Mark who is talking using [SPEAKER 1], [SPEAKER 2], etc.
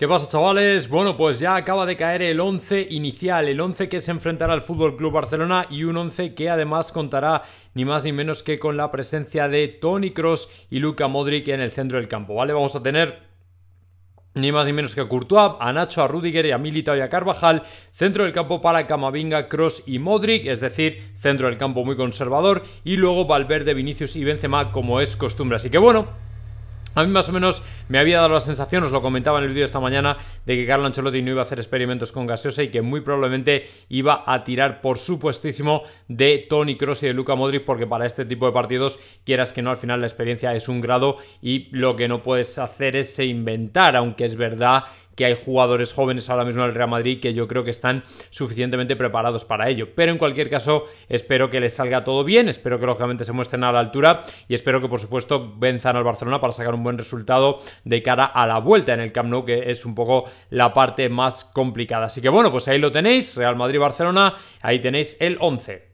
[SPEAKER 1] ¿Qué pasa, chavales? Bueno, pues ya acaba de caer el 11 inicial, el 11 que se enfrentará al Fútbol Club Barcelona y un 11 que además contará ni más ni menos que con la presencia de Tony Cross y Luka Modric en el centro del campo, ¿vale? Vamos a tener ni más ni menos que a Courtois, a Nacho, a Rudiger y a Militao y a Carvajal. Centro del campo para Camavinga, Cross y Modric, es decir, centro del campo muy conservador. Y luego Valverde, Vinicius y Benzema, como es costumbre. Así que bueno, a mí más o menos me había dado la sensación, os lo comentaba en el vídeo esta mañana, de que Carlo Ancelotti no iba a hacer experimentos con gaseosa y que muy probablemente iba a tirar por supuestísimo de Tony Kroos y de Luca Modric porque para este tipo de partidos quieras que no al final la experiencia es un grado y lo que no puedes hacer es inventar, aunque es verdad que hay jugadores jóvenes ahora mismo en el Real Madrid que yo creo que están suficientemente preparados para ello. Pero en cualquier caso, espero que les salga todo bien, espero que lógicamente se muestren a la altura y espero que por supuesto venzan al Barcelona para sacar un buen resultado de cara a la vuelta en el Camp Nou, que es un poco la parte más complicada. Así que bueno, pues ahí lo tenéis, Real Madrid-Barcelona, ahí tenéis el 11.